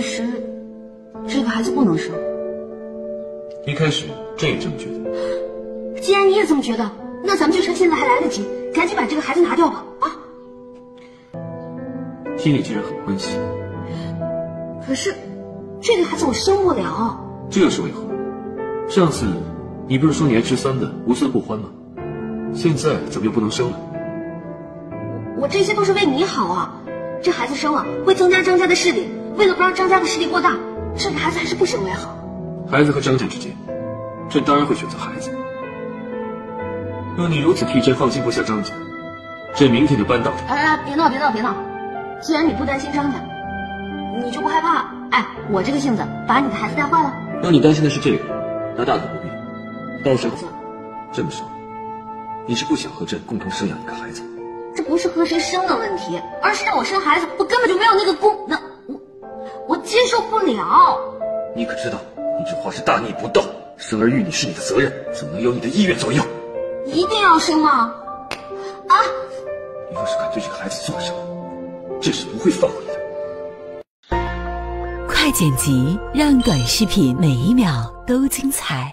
孩子不能生。一开始朕也这么觉得。既然你也这么觉得，那咱们就趁现在还来得及，赶紧把这个孩子拿掉吧！啊！心里竟然很欢喜。可是，这个孩子我生不了。这又是为何？上次你不是说你爱吃酸的，无酸不欢吗？现在怎么又不能生了？我这些都是为你好啊！这孩子生了会增加张家的势力，为了不让张家的势力过大，这个孩子还是不生为好。孩子和张家之间，朕当然会选择孩子。若你如此替朕放心不下张家，朕明天就扳倒他。哎，别闹，别闹，别闹！既然你不担心张家，你就不害怕？哎，我这个性子把你的孩子带坏了？让你担心的是这个，那大可不必。到时候这么说，你是不想和朕共同生养一个孩子？这不是和谁生的问题，而是让我生孩子，我根本就没有那个功能，接受不了。你可知道，你这话是大逆不道，生儿育女是你的责任，怎么能由你的意愿左右？一定要生吗？啊！你要是敢对这个孩子做什么，朕是不会放过你的。快剪辑，让短视频每一秒都精彩。